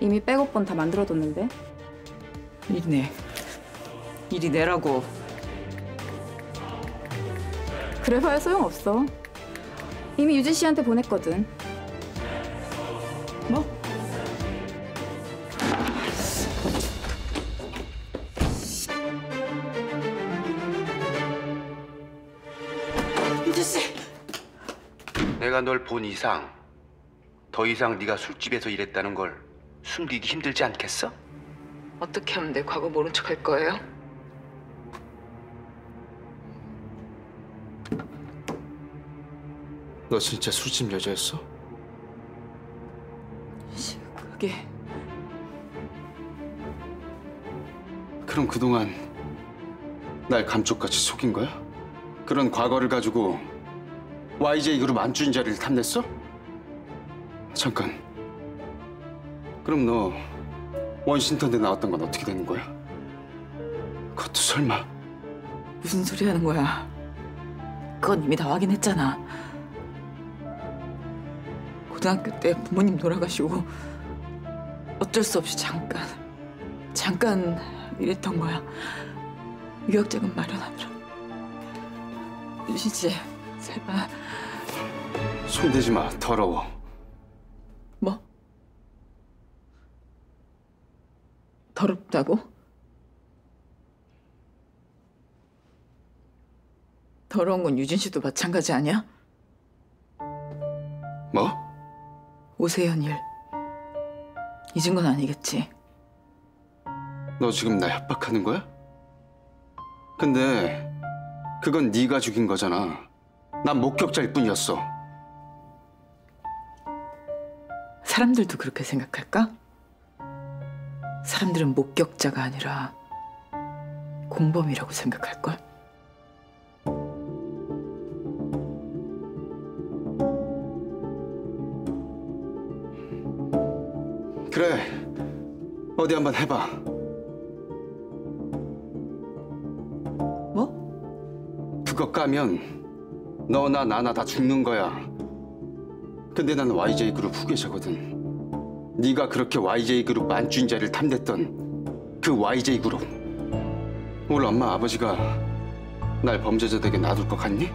이미 백업본 다 만들어뒀는데 일이네. 일이 내라고. 그래봐야 소용없어 이미 유진 씨한테 보냈거든 뭐? 유진 씨. 내가 널 본 이상 더 이상 네가 술집에서 일했다는 걸 숨기기 힘들지 않겠어? 어떻게 하면 내 과거 모른 척 할 거예요? 너 진짜 술집 여자였어? 그게 그럼 그동안 날 감쪽같이 속인 거야? 그런 과거를 가지고 YJ 그룹 안주인 자리를 탐냈어? 잠깐. 그럼 너 원신턴에 나왔던 건 어떻게 되는 거야? 그것도 설마 무슨 소리 하는 거야? 그건 이미 다 확인했잖아. 고등학교 때 부모님 돌아가시고 어쩔 수 없이 잠깐 잠깐 일했던 거야. 유학자금 마련하느라. 유진 씨, 제발 손대지 마. 더러워. 뭐? 더럽다고? 더러운 건 유진 씨도 마찬가지 아니야? 뭐? 오세현 일 잊은 건 아니겠지? 너 지금 나 협박하는 거야? 근데 그건 네가 죽인 거잖아. 난 목격자일 뿐이었어. 사람들도 그렇게 생각할까? 사람들은 목격자가 아니라 공범이라고 생각할걸? 그래. 어디 한번 해봐. 뭐? 그거 까면 너나 나나 다 죽는 거야. 근데 난 YJ 그룹 후계자거든. 네가 그렇게 YJ 그룹 만주인자를 탐냈던 그 YJ 그룹. 오늘 엄마 아버지가 날 범죄자 되게 놔둘 것 같니?